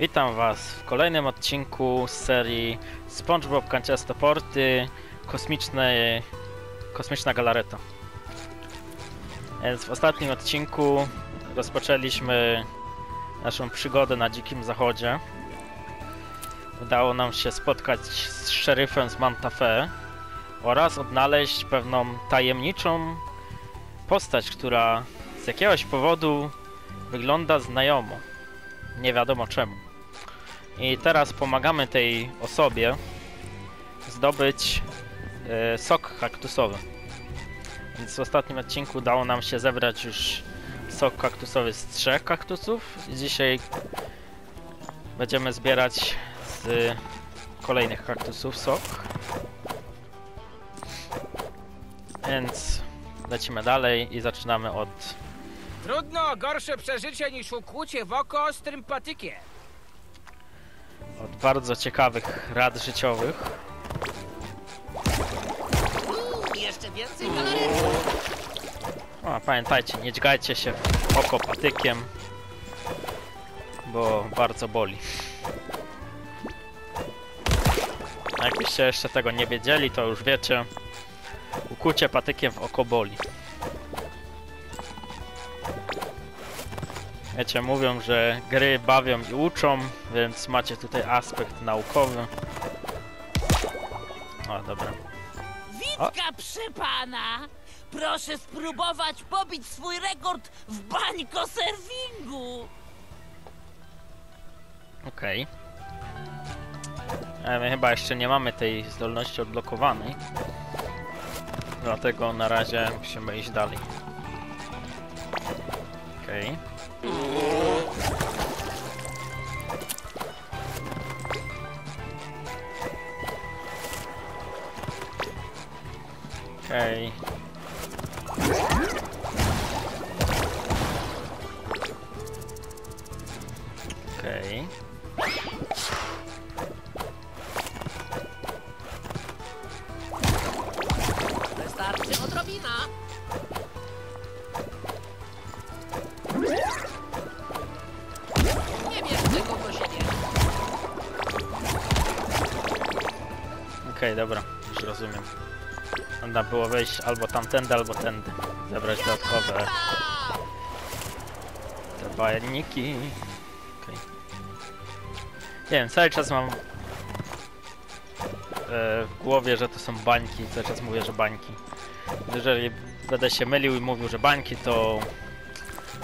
Witam Was w kolejnym odcinku z serii SpongeBob Kanciasto Porty Kosmiczne, Kosmiczna Galareta. Więc w ostatnim odcinku rozpoczęliśmy naszą przygodę na Dzikim Zachodzie. Udało nam się spotkać z szeryfem z Manta Fe oraz odnaleźć pewną tajemniczą postać, która z jakiegoś powodu wygląda znajomo. Nie wiadomo czemu. I teraz pomagamy tej osobie zdobyć e, sok kaktusowy. Więc w ostatnim odcinku udało nam się zebrać już sok kaktusowy z trzech kaktusów. I dzisiaj będziemy zbierać z kolejnych kaktusów sok. Więc lecimy dalej i zaczynamy od Trudno gorsze przeżycie niż ukłucie w oko ostrym patykiem. Od bardzo ciekawych rad życiowych. Jeszcze więcej. O, pamiętajcie, nie dźgajcie się w oko patykiem, bo bardzo boli. A jakbyście jeszcze tego nie wiedzieli, to już wiecie, ukucie patykiem w oko boli. Wiecie, mówią, że gry bawią i uczą, więc macie tutaj aspekt naukowy. O, dobra. Witka przypana! Proszę spróbować pobić swój rekord w bańko serwingu! Okej. Ale my chyba jeszcze nie mamy tej zdolności odblokowanej. Dlatego na razie musimy iść dalej. Okej. Okej. Okej. Dobra, już rozumiem. Można było wejść albo tamtędy, albo tędy. Zebrać dodatkowe te bajerniki. Okej. Nie wiem, cały czas mam e, w głowie, że to są bańki. Cały czas mówię, że bańki. Jeżeli będę się mylił i mówił, że bańki, to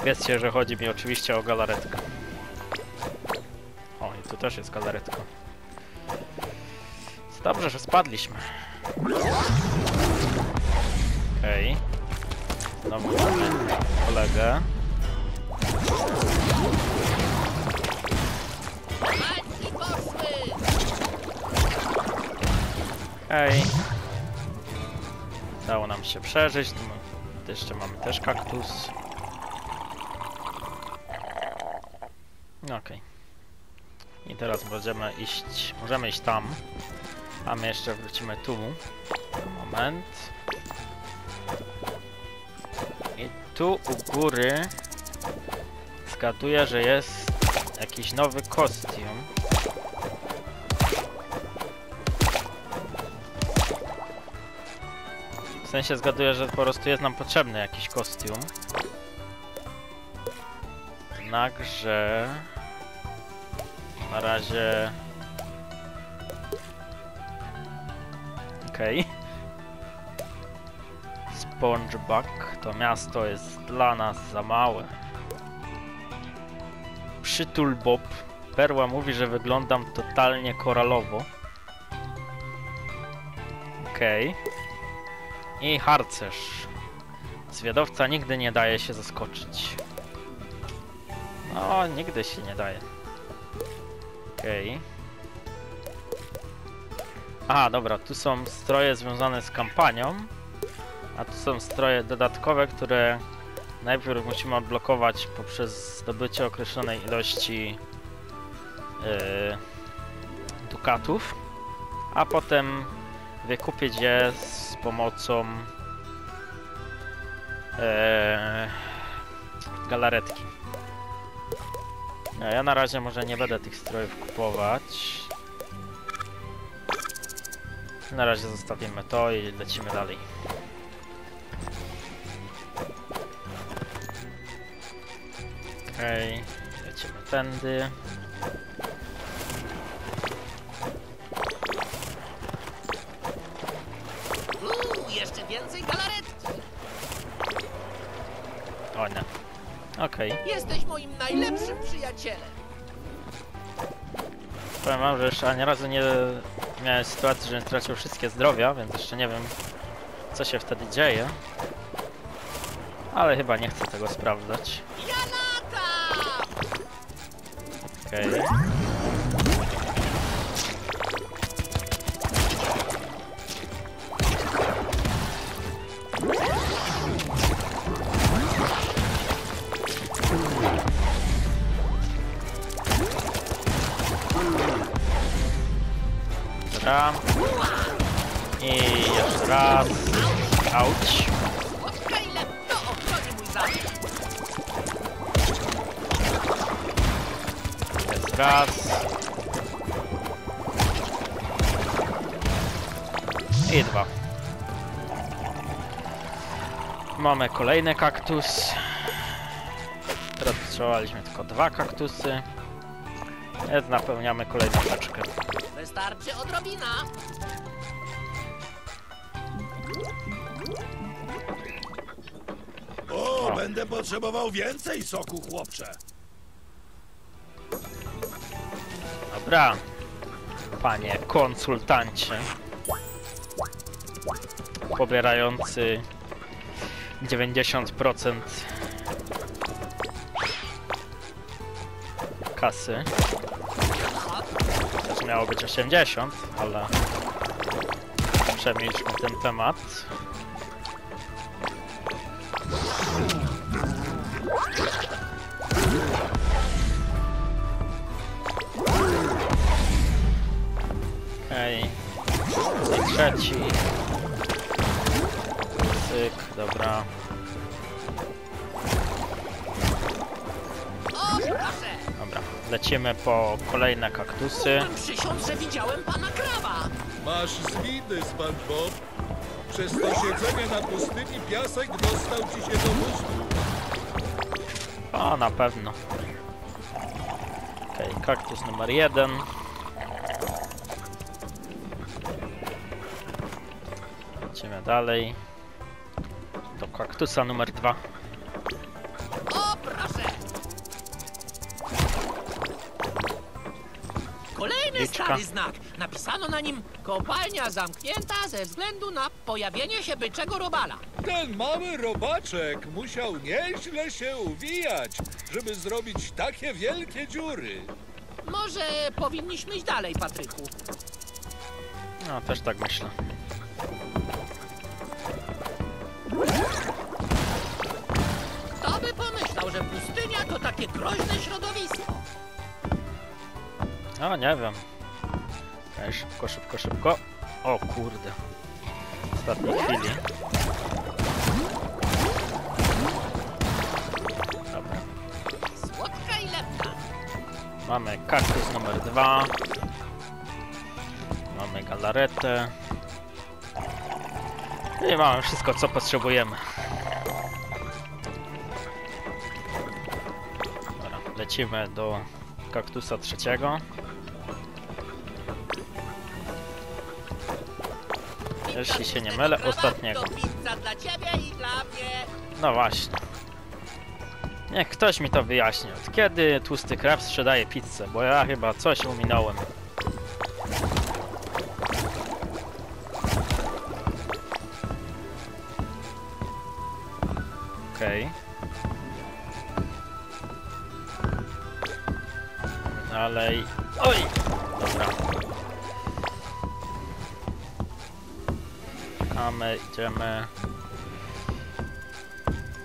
wiedzcie, że chodzi mi oczywiście o galaretkę. O, i tu też jest galaretka. Dobrze, że spadliśmy. Okej. Znowu mamy kolegę. Okej. Udało nam się przeżyć. Tu Jeszcze mamy też kaktus. No Okej. I teraz będziemy iść. Możemy iść tam. A my jeszcze wrócimy tu. Moment. I tu u góry zgaduję, że jest jakiś nowy kostium. W sensie zgaduję, że po prostu jest nam potrzebny jakiś kostium. Jednakże... Na razie... Okej. SpongeBob, to miasto jest dla nas za małe. Przytul Bob. Perła mówi, że wyglądam totalnie koralowo. Okej. I harcerz. Zwiadowca nigdy nie daje się zaskoczyć. No, nigdy się nie daje. Okej. Aha, dobra, tu są stroje związane z kampanią, a tu są stroje dodatkowe, które najpierw musimy odblokować poprzez zdobycie określonej ilości yy, dukatów, a potem wykupić je z pomocą e, galaretki. Ja, ja na razie może nie będę tych strojów kupować. Na razie zostawimy to i lecimy dalej. Okej, lecimy tędy. Uuu, jeszcze więcej galaretki. O nie. Okej. Jesteś moim najlepszym przyjacielem. Powiem wam, że jeszcze ani razu nie miałem sytuacji, że stracił wszystkie zdrowia, więc jeszcze nie wiem co się wtedy dzieje. Ale chyba nie chcę tego sprawdzać. Ja latam! Dobra. I jeszcze raz. Auć. Jest raz. I dwa. Mamy kolejny kaktus. Teraz potrzebowaliśmy tylko dwa kaktusy. Napełniamy kolejną paczkę. Wystarczy odrobina. O, będę potrzebował więcej soku, chłopcze. Dobra. Panie konsultancie. Pobierający 90% kasy. Miało być 80, ale przemilczmy ten temat. Lecimy po kolejne kaktusy. Mógłbym przysiąc, że widziałem pana krawa. Masz zwiny, SpongeBob. Przez to siedzenie na pustyni piasek dostał ci się do mózgu. O, na pewno. Okej, kaktus numer jeden. Lecimy dalej. Do kaktusa numer dwa. Kolejny Liczka. stary znak. Napisano na nim kopalnia zamknięta ze względu na pojawienie się byczego robala. Ten mały robaczek musiał nieźle się uwijać, żeby zrobić takie wielkie dziury. Może powinniśmy iść dalej, Patryku. No, też tak myślę. O, nie wiem. Okej, szybko, szybko, szybko. O kurde. Ostatniej chwili. Dobra. Słodka i lepka. Mamy kaktus numer dwa. Mamy galaretę. I mamy wszystko, co potrzebujemy. Dobra, lecimy do kaktusa trzeciego. Jeśli się nie mylę, ostatniego. No właśnie. Niech ktoś mi to wyjaśni. Od kiedy tłusty krew sprzedaje pizzę? Bo ja chyba coś uminąłem. Okej. Dalej. Idziemy.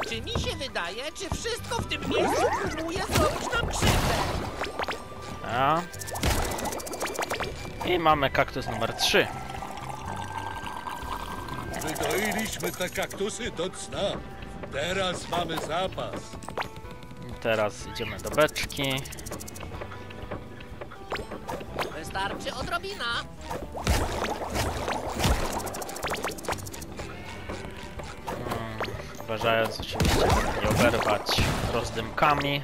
Czy mi się wydaje, czy wszystko w tym miejscu próbuje zrobić nam krzywdę? A. I mamy kaktus numer 3. Wydoiliśmy te kaktusy do cna. Teraz mamy zapas. Teraz idziemy do beczki. Wystarczy odrobina. Uważając oczywiście nie oberwać rozdymkami.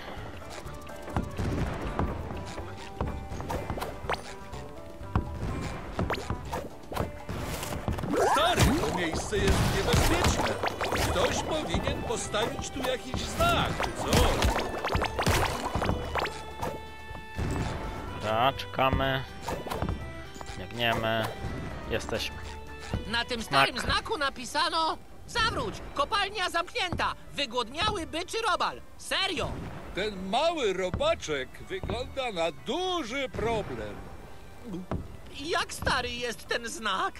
Stary, to miejsce jest niebezpieczne. Ktoś powinien postawić tu jakiś znak, czy co? Dobra, czekamy. Biegniemy. Jesteśmy. Na tym starym Znak. znaku napisano Zawróć! Kopalnia zamknięta! Wygłodniały byczy robal! Serio! Ten mały robaczek wygląda na duży problem. Jak stary jest ten znak?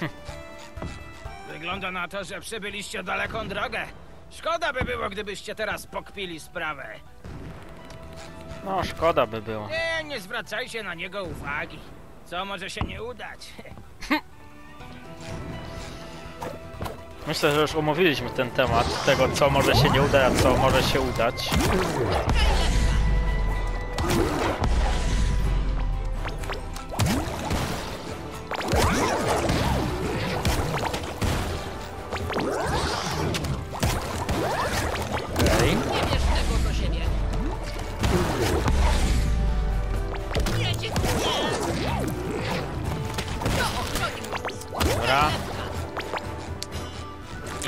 Wygląda na to, że przybyliście daleką drogę. Szkoda by było, gdybyście teraz pokpili sprawę. No, szkoda by było. Nie, nie zwracajcie na niego uwagi. Co może się nie udać? Myślę, że już omówiliśmy ten temat tego, co może się nie udać, a co może się udać. Okej.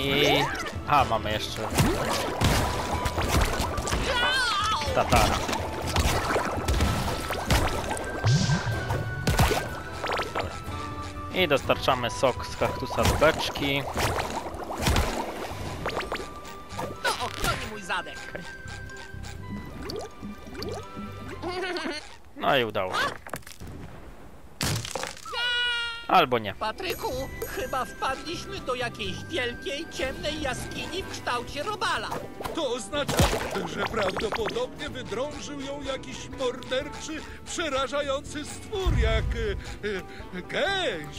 I... A, mamy jeszcze tatara. I dostarczamy sok z kaktusa do beczki. To ochroni mój zadek! No i udało się. Albo nie. Patryku, chyba wpadliśmy do jakiejś wielkiej, ciemnej jaskini w kształcie robala. To oznacza, że prawdopodobnie wydrążył ją jakiś morderczy, przerażający stwór, jak e, e, gęś.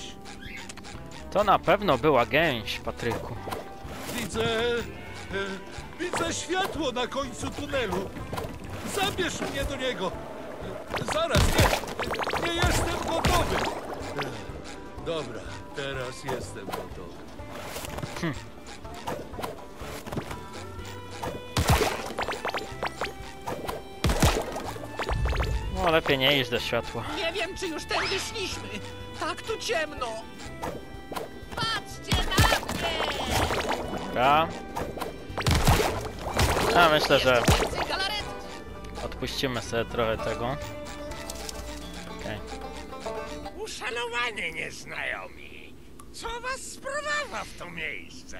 To na pewno była gęś, Patryku. Widzę. E, widzę światło na końcu tunelu. Zabierz mnie do niego. Zaraz, nie. Nie jestem gotowy. Dobra, teraz jestem gotowy. No lepiej nie iść do światła. Nie wiem, czy już tędy szliśmy. Tak tu ciemno. Patrzcie na mnie! Dobra. Ja myślę, że odpuścimy sobie trochę tego. Uszanowani nieznajomi, co was sprowadza w to miejsce?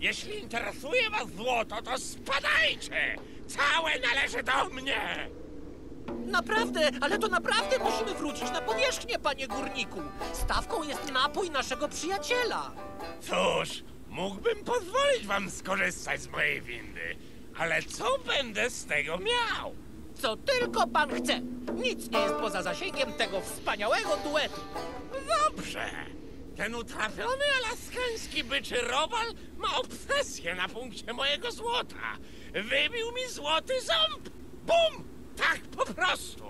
Jeśli interesuje was złoto, to spadajcie! Całe należy do mnie! Naprawdę, ale to naprawdę musimy wrócić na powierzchnię, panie górniku. Stawką jest napój naszego przyjaciela. Cóż, mógłbym pozwolić wam skorzystać z mojej windy, ale co będę z tego miał? Co tylko pan chce. Nic nie jest poza zasięgiem tego wspaniałego duetu. Dobrze. Ten utrafiony alaskański byczy robal ma obsesję na punkcie mojego złota. Wybił mi złoty ząb. Bum! Tak po prostu.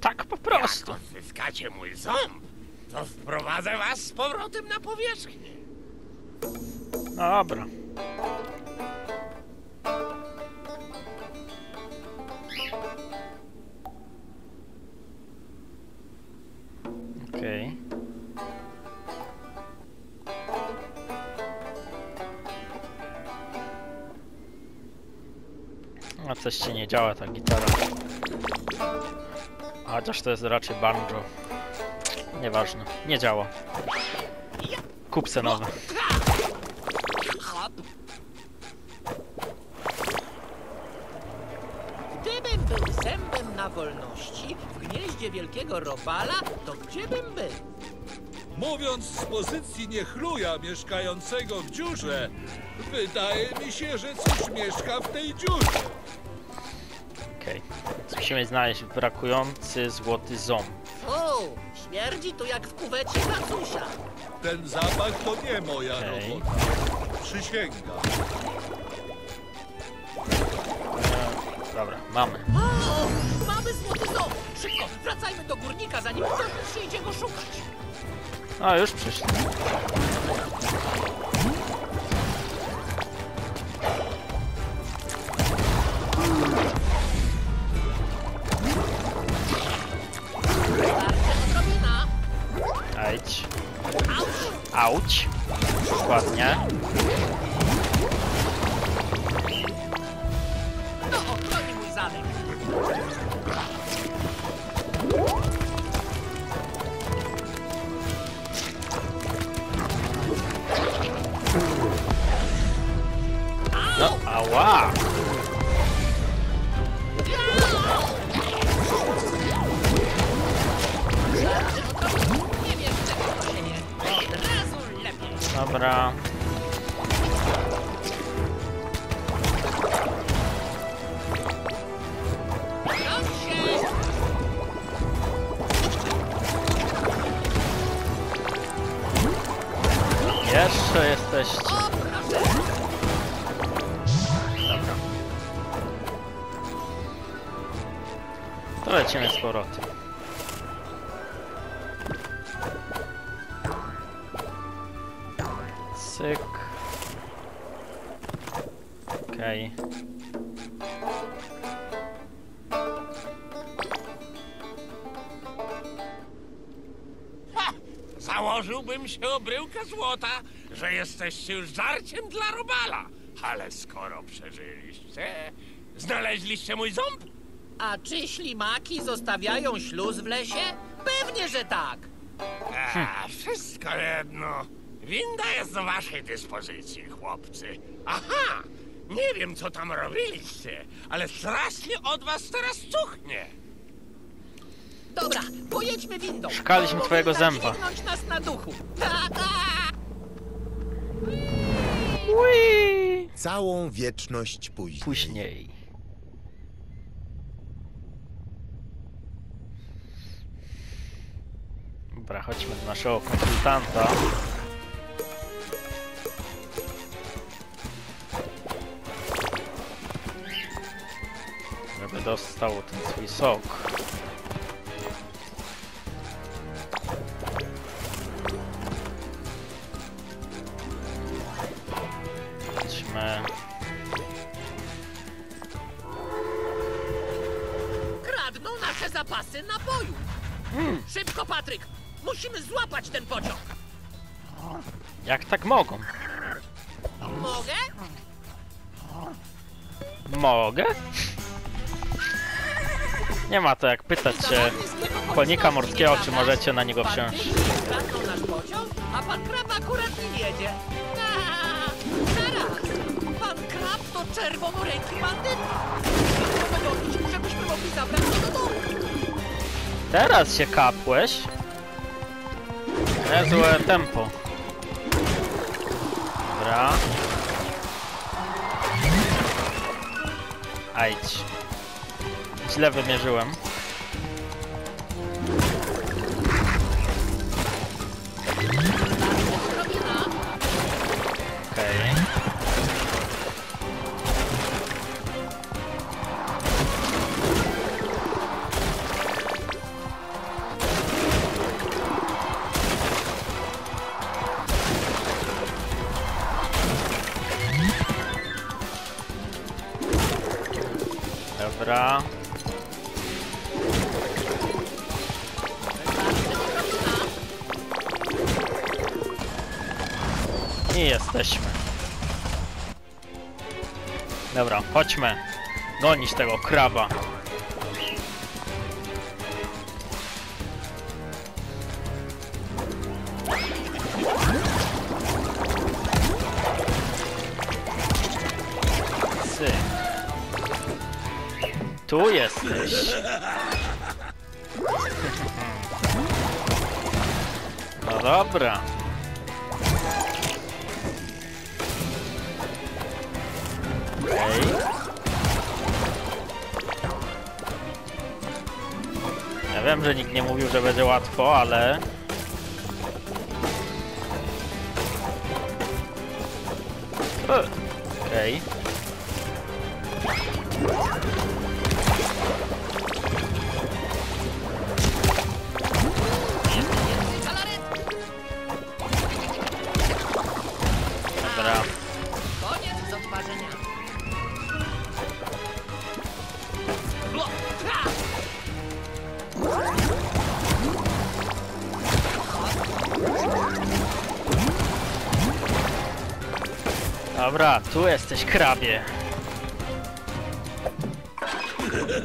Tak po prostu. Jak odzyskacie mój ząb, to wprowadzę was z powrotem na powierzchnię. Dobra. Coś ci nie działa ta gitara. Chociaż to jest raczej banjo. Nieważne. Nie działa. Kup se nowe. Gdybym był zębem na wolności w gnieździe wielkiego robala, to gdzie bym był? Mówiąc z pozycji niechluja mieszkającego w dziurze, wydaje mi się, że coś mieszka w tej dziurze. Okej. Musimy znaleźć brakujący złoty ząb. O, śmierdzi tu jak w kuwecie kacusia. Ten zapach to nie moja Okej. robota. Przysięgam. Dobra, mamy. O, mamy złoty ząb! Szybko, wracajmy do górnika, zanim ktoś przyjdzie go szukać! A, już przyszli. Auć! Dokładnie. Założyłbym się o bryłkę złota, że jesteście już żarciem dla robala. Ale skoro przeżyliście, znaleźliście mój ząb? A czy ślimaki zostawiają śluz w lesie? Pewnie, że tak! A, wszystko jedno. Winda jest do waszej dyspozycji, chłopcy. Aha! Nie wiem, co tam robiliście, ale strasznie od was teraz cuchnie. Dobra, pojedźmy windą. Szukaliśmy twojego Powinna zęba. nas na duchu. Tak, tak. Ui! Całą wieczność później. Później. Dobra, chodźmy do naszego konsultanta. Żeby dostał ten swój sok. Szybko, Patryk! Musimy złapać ten pociąg. Jak tak mogą? Mogę? Mogę? Nie ma to jak pytać się konika morskiego, czy możecie na niego wsiąść. A pan Krab akurat nim jedzie. Zaraz! Pan Krab to czerwonoręki bandyta. Żebyśmy mogli zabrać go do domu. Teraz się kapłeś. Niezłe tempo. Dobra. Ajdź. Źle wymierzyłem. Chodźmy. Gonić tego kraba. Tu jesteś. No dobra. Ja wiem, że nikt nie mówił, że będzie łatwo, ale... Okej. Okay. Dobra, tu jesteś krabie.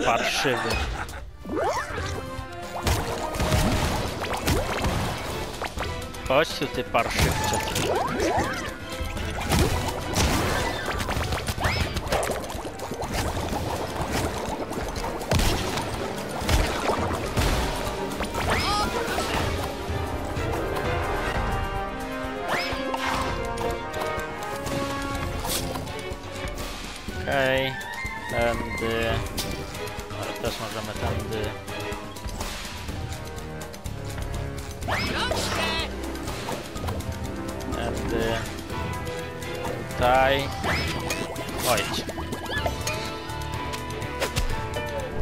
Parszywy. Chodź tu ty parszywcze. Okej, tędy. Ale też możemy tędy. Tędy. Tutaj. Ojdź.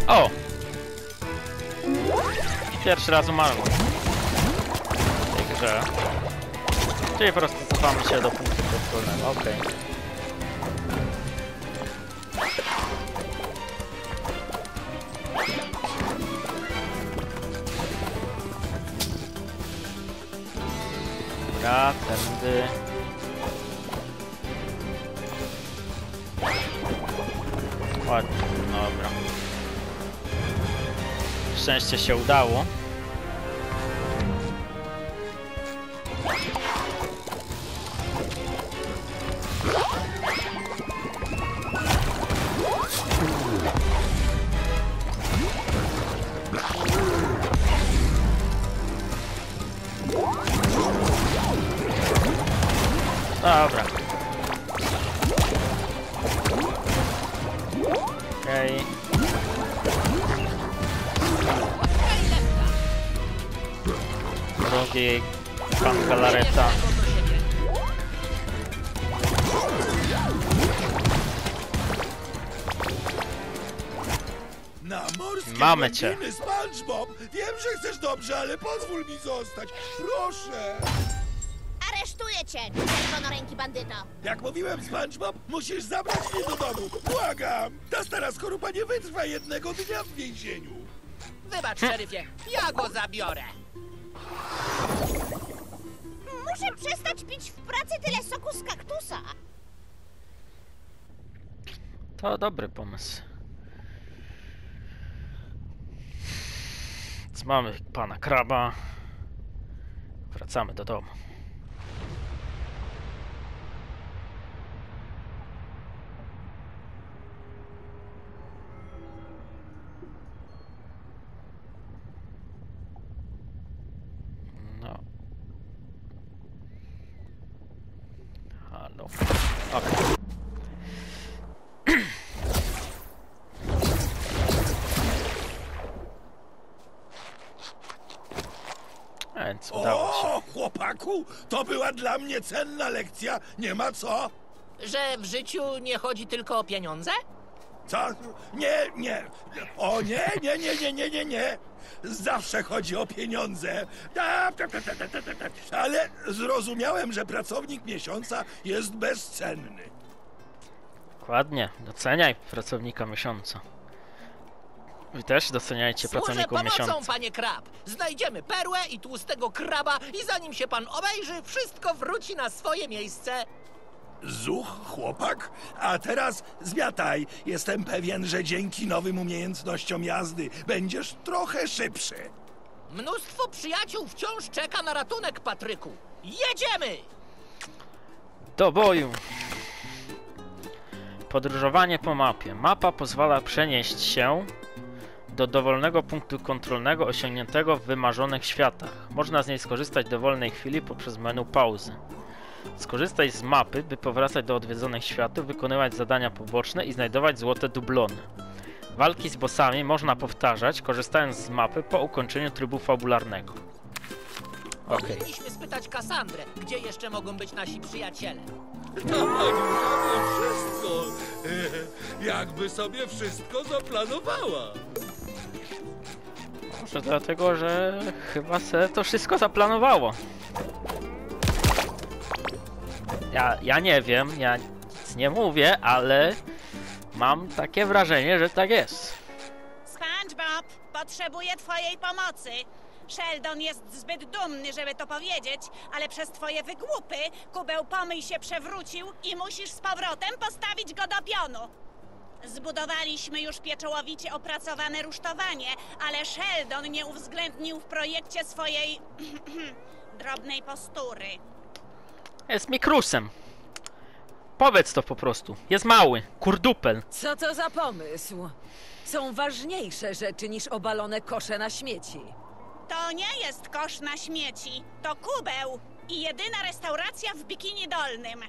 O! Pierwszy raz umarłem. W tej. Czyli po prostu cofamy się do punktu kontrolnego. Okej. Dobra, tędy. Ładnie, dobra. Szczęście się udało. Pan siebie. Na morskie Mamy cię. SpongeBob! Wiem, że chcesz dobrze, ale pozwól mi zostać. Proszę! Aresztuję cię, czerwonoręki bandyto! Jak mówiłem, SpongeBob, musisz zabrać mnie do domu. Błagam! Ta stara skorupa nie wytrwa jednego dnia w więzieniu. Wybacz, szeryfie, ja go zabiorę. Muszę przestać pić w pracy tyle soku z kaktusa. To dobry pomysł. Więc mamy pana kraba. Wracamy do domu. No. Halo. Okej. A Więc udało się. O, chłopaku, to była dla mnie cenna lekcja. Nie ma co? Że w życiu nie chodzi tylko o pieniądze? Co? Nie, nie. O nie, nie, nie, nie, nie, nie, nie. Zawsze chodzi o pieniądze. Ta, ta, ta, ta, ta, ta, ta, ta. Ale zrozumiałem, że pracownik miesiąca jest bezcenny. Dokładnie. Doceniaj pracownika miesiąca. Wy też doceniajcie pracowników pomocą, miesiąca. panie krab. Znajdziemy perłę i tłustego kraba i zanim się pan obejrzy, wszystko wróci na swoje miejsce. Zuch, chłopak. A teraz zmiataj. Jestem pewien, że dzięki nowym umiejętnościom jazdy będziesz trochę szybszy. Mnóstwo przyjaciół wciąż czeka na ratunek, Patryku. Jedziemy! Do boju! Podróżowanie po mapie. Mapa pozwala przenieść się do dowolnego punktu kontrolnego osiągniętego w wymarzonych światach. Można z niej skorzystać w dowolnej chwili poprzez menu pauzy. Skorzystaj z mapy, by powracać do odwiedzonych światów, wykonywać zadania poboczne i znajdować złote dublony. Walki z bossami można powtarzać, korzystając z mapy po ukończeniu trybu fabularnego. Okej. Powinniśmy spytać Kasandrę, gdzie jeszcze mogą być nasi przyjaciele. Tak, wszystko. Jakby sobie wszystko zaplanowała. Może dlatego, że chyba se to wszystko zaplanowało. Ja, ja nie wiem, ja nic nie mówię, ale mam takie wrażenie, że tak jest. Potrzebuję twojej pomocy. Sheldon jest zbyt dumny, żeby to powiedzieć, ale przez twoje wygłupy kubeł pomyj się przewrócił i musisz z powrotem postawić go do pionu. Zbudowaliśmy już pieczołowicie opracowane rusztowanie, ale Sheldon nie uwzględnił w projekcie swojej drobnej postury. Jest mikrusem. Powiedz to po prostu. Jest mały. Kurdupel. Co to za pomysł? Są ważniejsze rzeczy niż obalone kosze na śmieci. To nie jest kosz na śmieci, to kubeł i jedyna restauracja w Bikini Dolnym.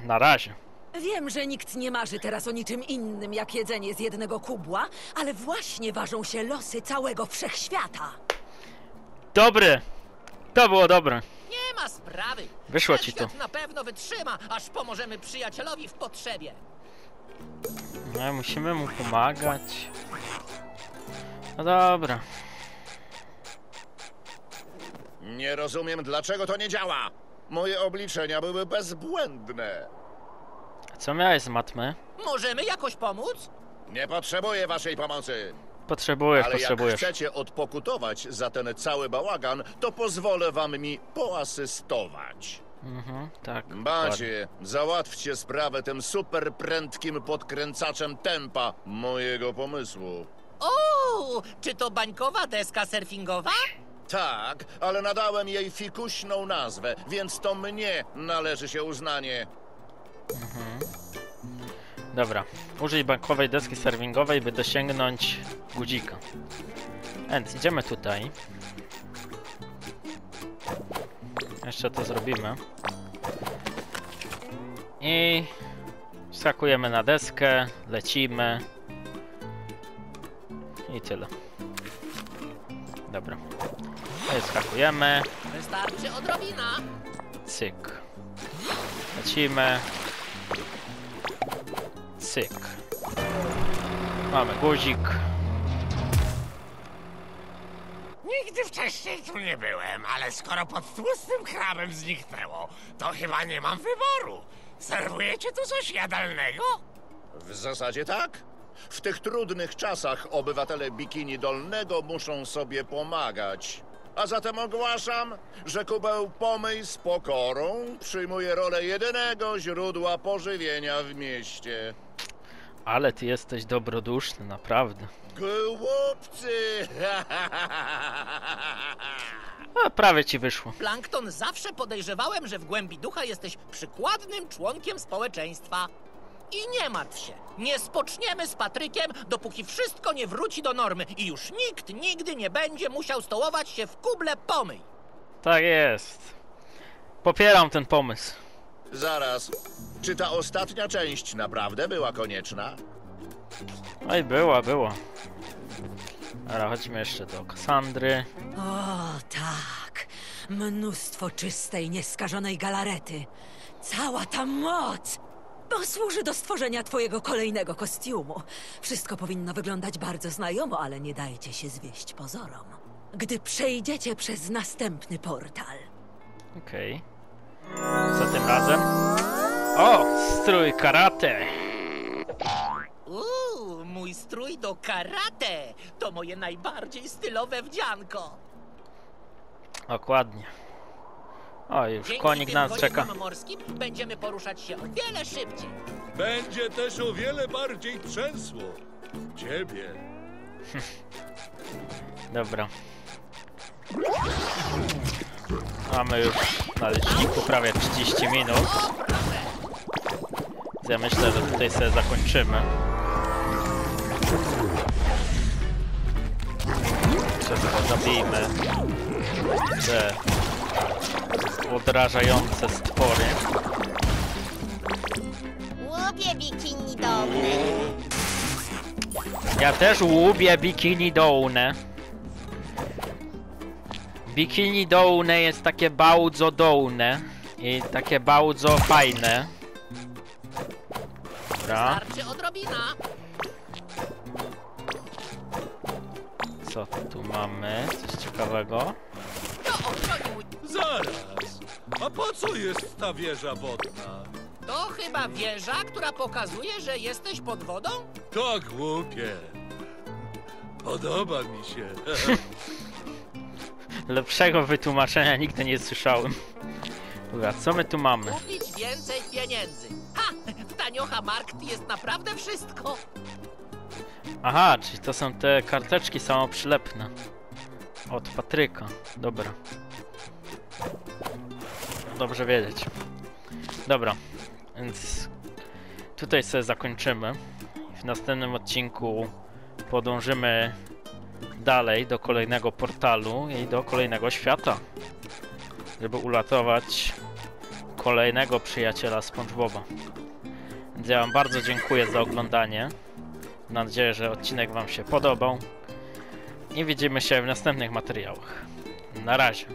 Na razie. Wiem, że nikt nie marzy teraz o niczym innym jak jedzenie z jednego kubła, ale właśnie ważą się losy całego wszechświata. Dobre. To było dobre. Nie ma sprawy. Wyszło ci to. świat na pewno wytrzyma, aż pomożemy przyjacielowi w potrzebie. No, musimy mu pomagać. No dobra. Nie rozumiem, dlaczego to nie działa. Moje obliczenia były bezbłędne. Co miałeś z matmy? Możemy jakoś pomóc? Nie potrzebuję waszej pomocy. Potrzebujesz, Ale jak potrzebujesz. chcecie odpokutować za ten cały bałagan, to pozwolę wam mi poasystować. Mhm, tak. Bacie, załatwcie sprawę tym super prędkim podkręcaczem tempa mojego pomysłu. O, czy to bańkowa deska surfingowa? Tak, ale nadałem jej fikuśną nazwę, więc to mnie należy się uznanie. Dobra. Użyj bankowej deski serwingowej, by dosięgnąć guzika. Więc idziemy tutaj. Jeszcze to zrobimy. I skakujemy na deskę, lecimy. I tyle. Dobra. I skakujemy. Wystarczy odrobina. Cyk. Lecimy. Cyk. Mamy guzik. Nigdy wcześniej tu nie byłem, ale skoro pod tłustym krabem zniknęło, to chyba nie mam wyboru. Serwujecie tu coś jadalnego? W zasadzie tak. W tych trudnych czasach obywatele Bikini Dolnego muszą sobie pomagać. A zatem ogłaszam, że kubeł pomyj z pokorą przyjmuje rolę jedynego źródła pożywienia w mieście. Ale ty jesteś dobroduszny, naprawdę. Głupcy! A prawie ci wyszło. Plankton, zawsze podejrzewałem, że w głębi ducha jesteś przykładnym członkiem społeczeństwa. I nie martw się, nie spoczniemy z Patrykiem, dopóki wszystko nie wróci do normy i już nikt nigdy nie będzie musiał stołować się w kuble pomyj. Tak jest. Popieram ten pomysł. Zaraz, czy ta ostatnia część naprawdę była konieczna? Oj, była, była. Dobra, chodźmy jeszcze do Kassandry. O, tak. Mnóstwo czystej, nieskażonej galarety. Cała ta moc posłuży do stworzenia twojego kolejnego kostiumu. Wszystko powinno wyglądać bardzo znajomo, ale nie dajcie się zwieść pozorom. Gdy przejdziecie przez następny portal. Okej. Co tym razem? O! Strój karate! Uuu, mój strój do karate! To moje najbardziej stylowe wdzianko. Dokładnie. O, już Dzięki konik tym nas czeka. morskim będziemy poruszać się o wiele szybciej. Będzie też o wiele bardziej trzęsło. Ciebie. Dobra. Mamy już na liczniku prawie 30 minut. Ja myślę, że tutaj sobie zakończymy. Wszystko zabijmy. Te odrażające stwory. Łubię Bikini Dolny. Ja też lubię bikini dołne. Bikini dołne jest takie bardzo dołne i takie bardzo fajne. Dobra, Starczy odrobina. co tu mamy? Coś ciekawego? To. Zaraz. A po co jest ta wieża wodna? To chyba wieża, która pokazuje, że jesteś pod wodą? To głupie. Podoba mi się. Lepszego wytłumaczenia nigdy nie słyszałem. Dobra, co my tu mamy? Kupić więcej pieniędzy. Ha! W Taniocha Markt jest naprawdę wszystko. Aha, czyli to są te karteczki samoprzylepne. Od Patryka. Dobra. Dobrze wiedzieć. Dobra, więc tutaj sobie zakończymy. W następnym odcinku podążymy dalej do kolejnego portalu i do kolejnego świata, żeby uratować kolejnego przyjaciela SpongeBoba. Ja wam bardzo dziękuję za oglądanie. Mam nadzieję, że odcinek Wam się podobał. I widzimy się w następnych materiałach. Na razie.